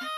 You